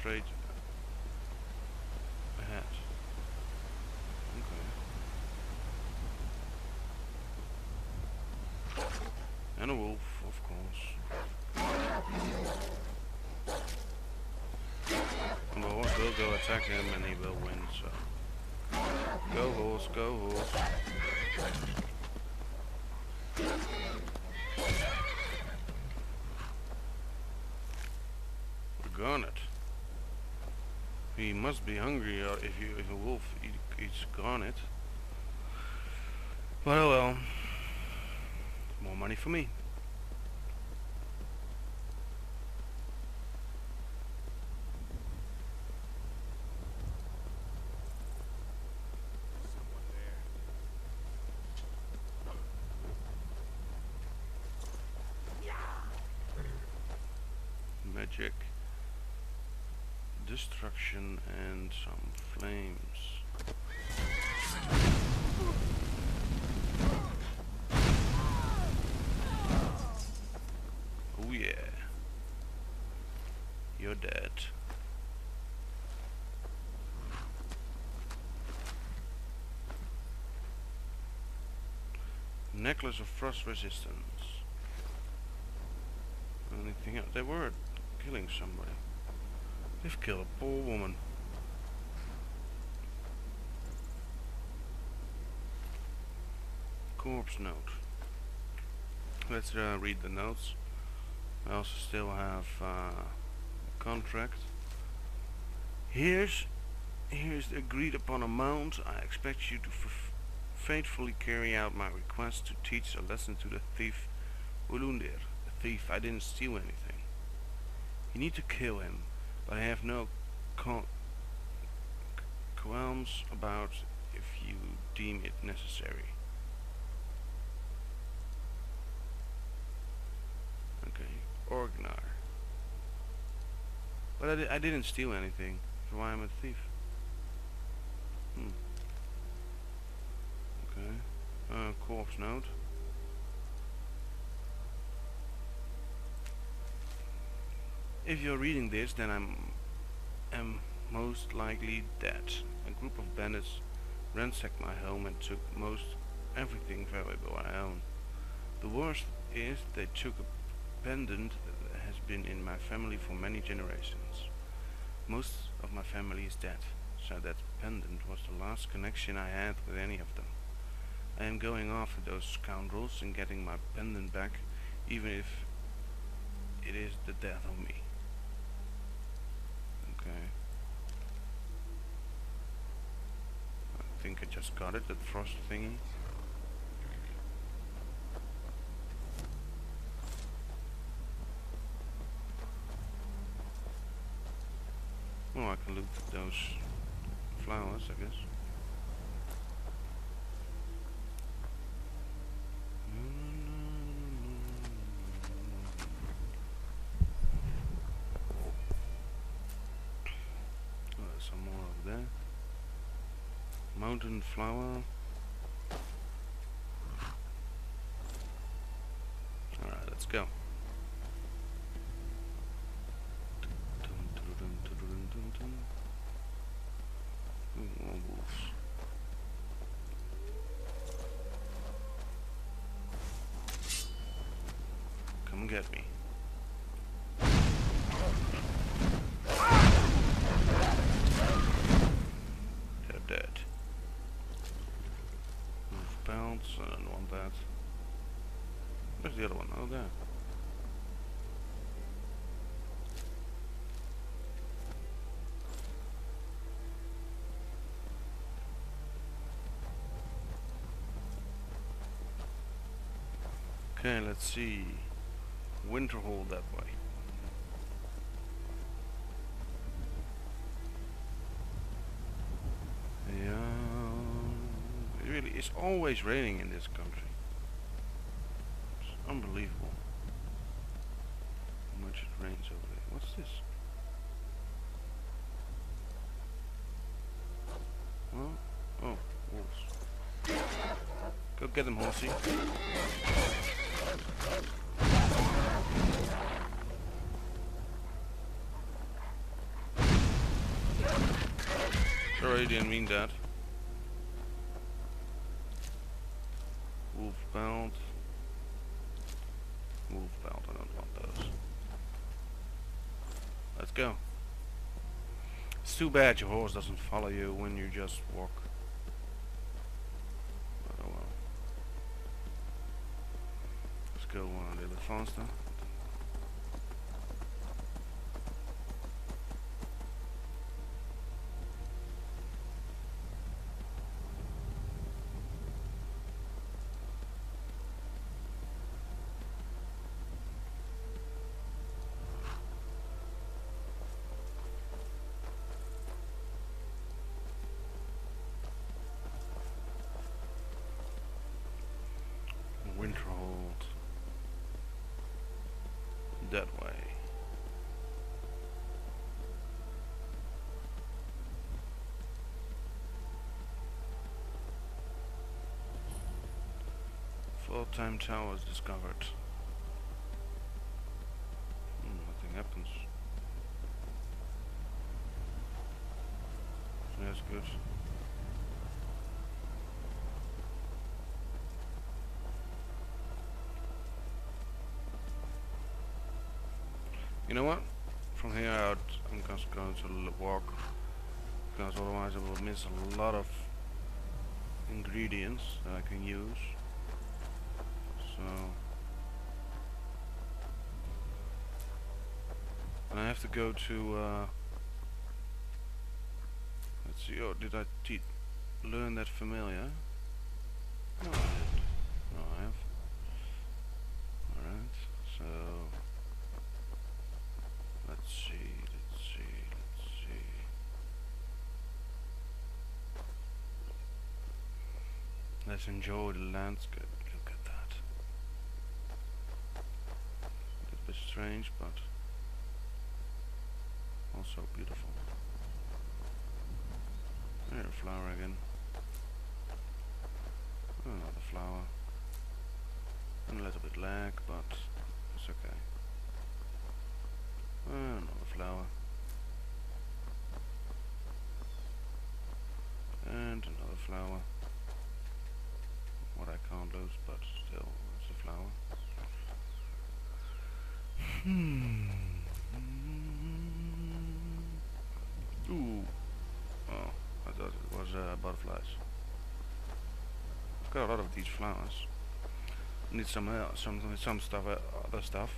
straight ahead. Okay. And a wolf, of course. And the horse will go attack him and he will win, so. Go horse, go horse. Garnet. He must be hungry or if you if a wolf eat, eats garnet. Well well. More money for me. Magic destruction and some flames. Oh yeah. You're dead. Necklace of frost resistance. Anything else? They were killing somebody. They've killed a poor woman. Corpse note. Let's uh, read the notes. I also still have uh, a contract. Here's here's the agreed upon amount. I expect you to faithfully carry out my request to teach a lesson to the thief Ulundir. The thief, I didn't steal anything. You need to kill him but I have no qualms about if you deem it necessary. Okay, Orgnar. But I, di I didn't steal anything, so why am I a thief? Hmm. Okay. Uh, corpse note. If you're reading this, then I'm am most likely dead. A group of bandits ransacked my home and took most everything valuable I own. The worst is they took a pendant that has been in my family for many generations. Most of my family is dead, so that pendant was the last connection I had with any of them. I am going after those scoundrels and getting my pendant back, even if it is the death of me. Okay. I think I just got it, that frost thingy. Oh, I can loot those flowers, I guess. Mountain flower. Alright, let's go. Come get me. They're dead. Move belts, I don't want that. Where's the other one? Oh, there. Okay, let's see. Winterhold that way. Yeah, it really it's always raining in this country. Unbelievable how much it rains over there. What's this? Oh, oh, wolves. Go get them, horsey. Sorry, didn't mean that. Wolf belt. Wolf belt, I don't want those. Let's go. It's too bad your horse doesn't follow you when you just walk. Oh well. Let's go uh, one a little faster. Winterhold. That way. Full-time towers discovered. Hmm, nothing happens. That's good. You know what? From here out, I'm just going to walk because otherwise I will miss a lot of ingredients that I can use. So, and I have to go to. Uh, let's see. Oh, did I learn that familiar? No, I didn't. No, I have. Alright, so. Let's see, let's see, let's see. Let's enjoy the landscape. Look at that. A little bit strange, but also beautiful. There, a flower again. Oh, another flower. And a little bit lag, but it's okay. Oh, another flower. And another flower. Can't lose, but still, it's a flower. Hmm. Ooh. Oh, I thought it was uh, butterflies. I've got a lot of these flowers. Need some uh, some some stuff, uh, other stuff.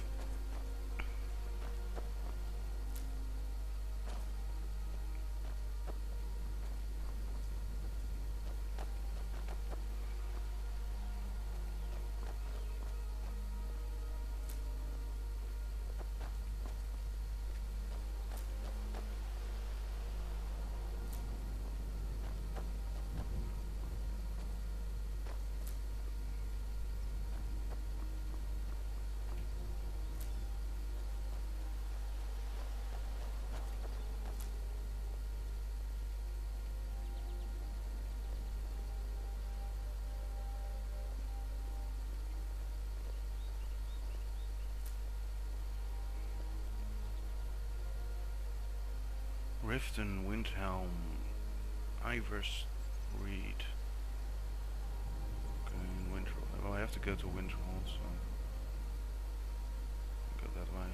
Riften, Windhelm, Ivers, Reed. Okay, Winter. Well, I have to go to Winterhold, so go that way.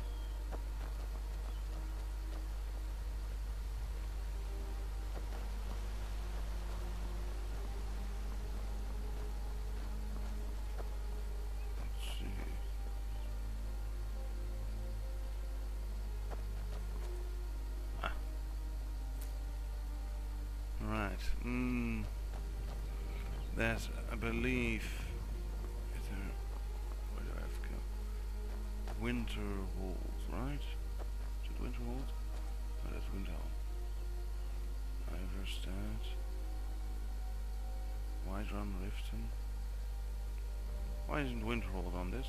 Let's see. Ah. Right. Mm. There's, I believe, is there, where do I have to go? Winter Walls, right? Is it Winter Walls? Oh, that's Windhelm. Ivarstead. White Run Riften. Why isn't Winterhold on this?